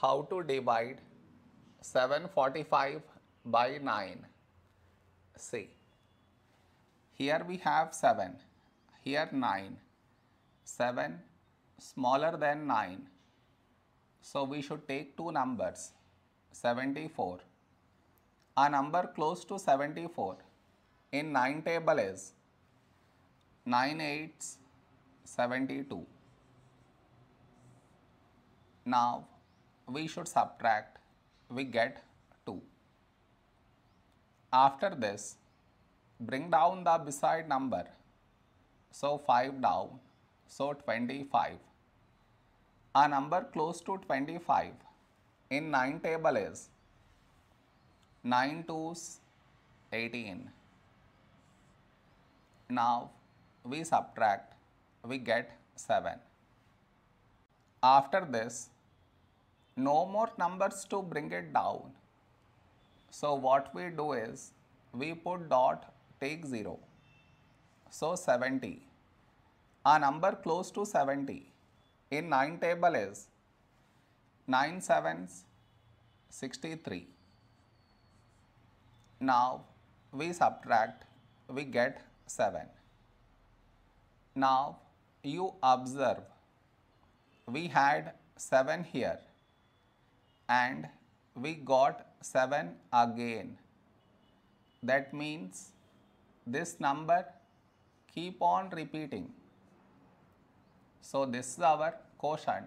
how to divide 745 by 9. See, here we have 7, here 9. 7 smaller than 9. So we should take two numbers 74. A number close to 74 in 9 table is 9 8s 72. Now we should subtract, we get 2. After this, bring down the beside number. So 5 down, so 25. A number close to 25 in 9 table is 9 twos 18. Now we subtract, we get 7. After this, no more numbers to bring it down. So what we do is, we put dot, take 0. So 70. A number close to 70 in 9 table is 9 sevens 63. Now we subtract, we get 7. Now you observe, we had 7 here and we got 7 again. That means this number keep on repeating. So this is our quotient